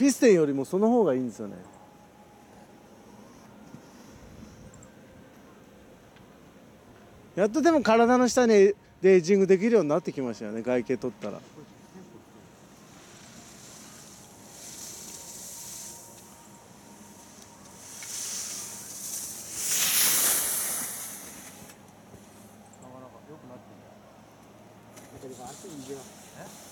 ピステンよりもその方がいいんですよねやっとでも体の下にでエイジングできるようになってきましたよね外形取ったらなかなか良くなってる。だ。